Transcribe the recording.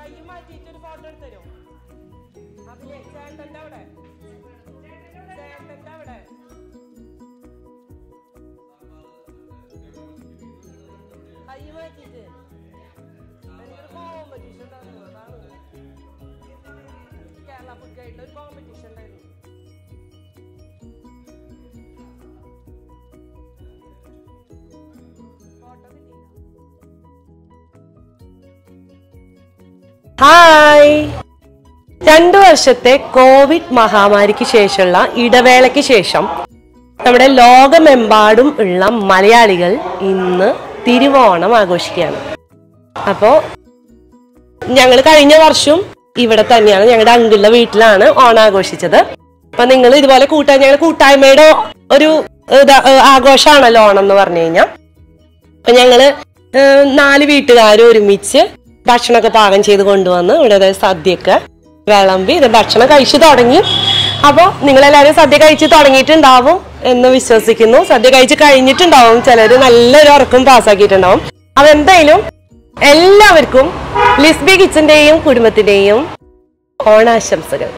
കൈ മാറ്റിയിട്ട് ഒരു ഫോട്ടോ എടുത്ത് തരും അതിലെ ചേട്ടന്റെ അവിടെ. ചേട്ടന്റെ അവിടെ കൈ മാറ്റിയിട്ട് കോമ്പറ്റീഷൻ കേരള ഫുഡ് ഗൈഡിൽ ഒരു കോമ്പറ്റീഷൻ ഉണ്ടായിരുന്നു. ഹായ്. രണ്ടു വർഷത്തെ കോവിഡ് മഹാമാരിക്ക് ശേഷമുള്ള ഇടവേളയ്ക്ക് ശേഷം നമ്മുടെ ലോകമെമ്പാടും ഉള്ള മലയാളികൾ ഇന്ന് തിരുവോണം ആഘോഷിക്കുകയാണ്. അപ്പോൾ ഞങ്ങൾ കഴിഞ്ഞ വർഷം ഇവിടെ തന്നെയാണ് ഞങ്ങളുടെ അങ്കിളുടെ വീട്ടിലാണ് ഓണം ആഘോഷിച്ചത്. അപ്പൊ നിങ്ങൾ ഇതുപോലെ കൂട്ടാ ഞങ്ങളുടെ കൂട്ടായ്മയുടെ ഒരു ആഘോഷമാണല്ലോ ഓണം എന്ന് പറഞ്ഞു കഴിഞ്ഞാൽ അപ്പൊ ഞങ്ങൾ നാല് വീട്ടുകാരും ഒരുമിച്ച് ഭക്ഷണമൊക്കെ പാകം ചെയ്ത് കൊണ്ടുവന്ന് ഇവിടെ സദ്യയൊക്കെ വിളമ്പി ഇത് ഭക്ഷണം കഴിച്ചു തുടങ്ങി. അപ്പോൾ നിങ്ങളെല്ലാവരും സദ്യ കഴിച്ച് തുടങ്ങിയിട്ടുണ്ടാവും എന്ന് വിശ്വസിക്കുന്നു. സദ്യ കഴിച്ച് കഴിഞ്ഞിട്ടുണ്ടാവും. ചിലർ നല്ലൊരു ഉറക്കം പാസ്സാക്കിയിട്ടുണ്ടാവും. അപ്പൊ എന്തായാലും എല്ലാവർക്കും ലിസ്ബി കിച്ചന്റെയും കുടുംബത്തിന്റെയും ഓണാശംസകൾ.